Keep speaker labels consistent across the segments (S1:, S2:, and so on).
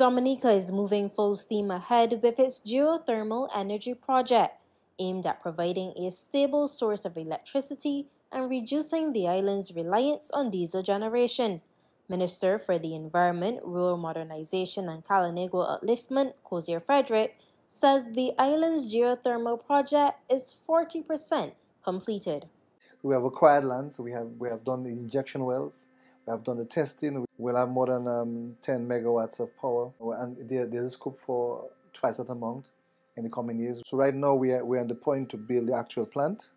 S1: Dominica is moving full steam ahead with its geothermal energy project, aimed at providing a stable source of electricity and reducing the island's reliance on diesel generation. Minister for the Environment, Rural Modernization and Kalinago Upliftment, Cozier Frederick, says the island's geothermal project is 40% completed.
S2: We have acquired land, so we have, we have done the injection wells, we have done the testing, we'll have more than um, 10 megawatts of power, and there, there's a scope for twice that amount in the coming years. So right now we are, we're on the point to build the actual plant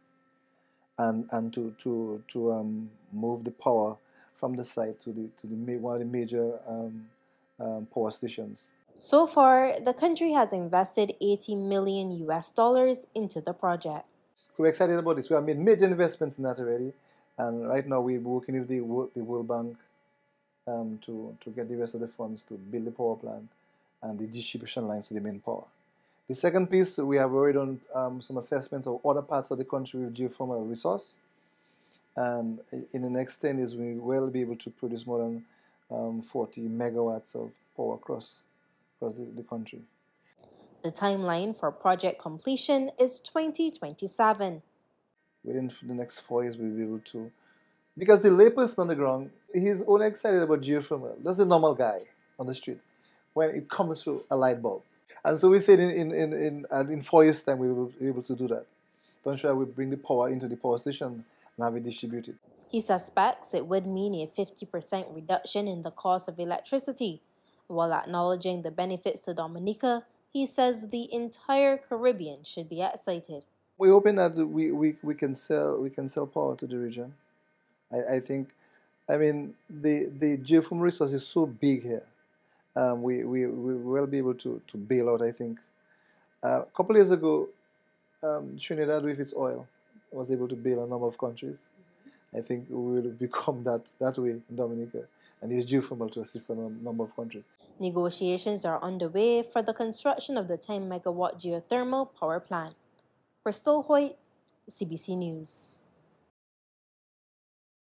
S2: and, and to, to, to um, move the power from the site to the to the one of the major um, um, power stations.
S1: So far, the country has invested 80 million US dollars into the project.
S2: So we're excited about this. We have made major investments in that already, and right now we're working with the the World Bank um, to to get the rest of the funds to build the power plant and the distribution lines to the main power. The second piece, we have already done um, some assessments of other parts of the country with geothermal resource and in the next 10 years we will be able to produce more than um, 40 megawatts of power across, across the, the country.
S1: The timeline for project completion is 2027.
S2: Within the next four years we'll be able to, because the layperson on the ground, he's only excited about geothermal. That's the normal guy on the street when it comes to a light bulb. And so we said in, in, in, in, in four years' time we will be able to do that. Don't sure we bring the power into the power station and have it distributed.
S1: He suspects it would mean a 50% reduction in the cost of electricity. While acknowledging the benefits to Dominica, he says the entire Caribbean should be excited.
S2: We're hoping that we, we, we can sell we can sell power to the region. I, I think I mean the the geothermal resource is so big here. Um, we, we, we will be able to, to bail out, I think. Uh, a couple years ago, um, Trinidad with its oil was able to bail a number of countries. I think we will become that that way in Dominica, and use geothermal to assist a number of countries.
S1: Negotiations are underway for the construction of the 10 megawatt geothermal power plant. Krystal Hoyte, CBC News.